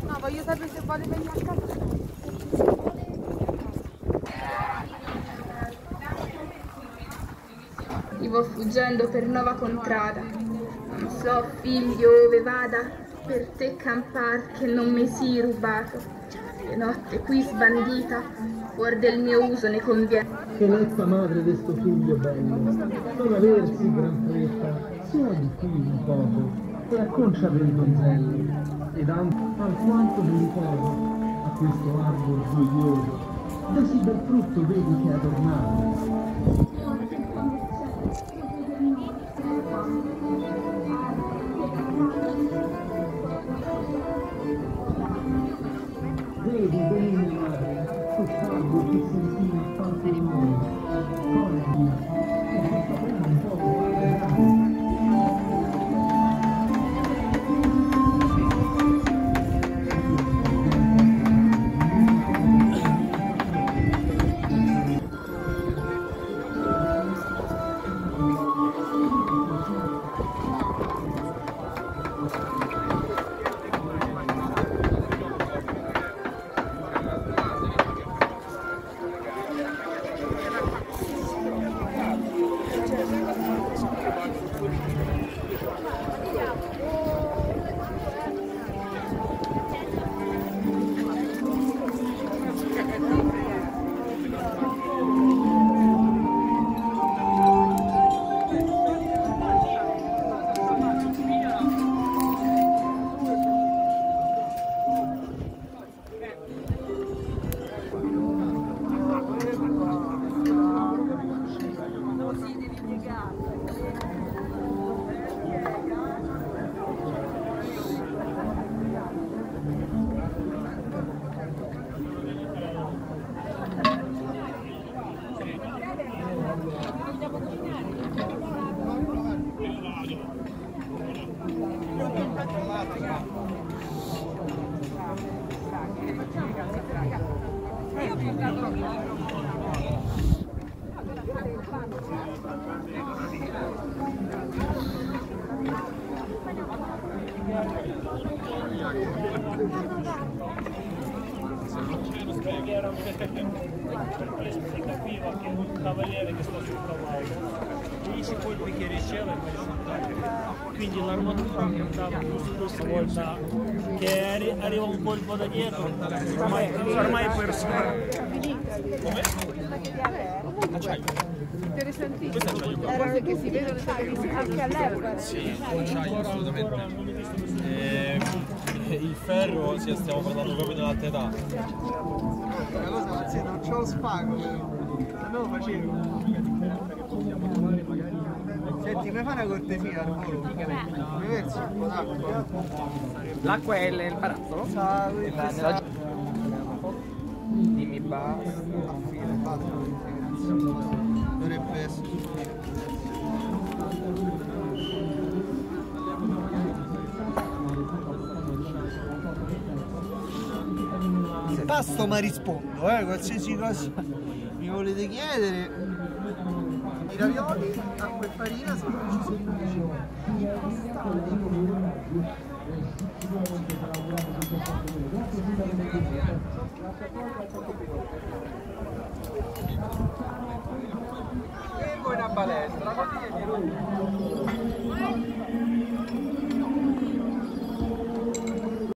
No, voglio sapere se vuole venire a casa. Vivo fuggendo per nuova contrada. Non so, figlio, ove vada, per te campar che non mi sii rubato. Che notte qui sbandita, fuor del mio uso ne conviene. Che letta madre de sto figlio bello, non aversi gran fretta, di qui un poco, e acconcia del donzello, ed anche alquanto ricordo a questo arbor gioioso, da sì bel frutto vedi che è adornato. Vedi bene madre, quest'arbor che qualche un cavaliere che sta sul cavallo 10 colpi che riceve per risultare quindi l'armatura andava questa volta che arri- arriva un colpo da dietro ormai, ormai è perso Interessantissimo. Cose che si vedono anche all'epoca. Sì, acciaio assolutamente. Eh, il ferro sì, stiamo parlando proprio dell'alta età. Non c'ho lo spago però. Se no lo facevo. Senti, mi fa una cortesia al volo? Mi versi un po' d'acqua? L'acqua è il barattolo? Sa, Dimmi basta. Dovrebbe essere. Pasto ma rispondo, eh, qualsiasi cosa mi volete chiedere. I ravioli, acqua e farina semplici semplici. E poi una balestra, così che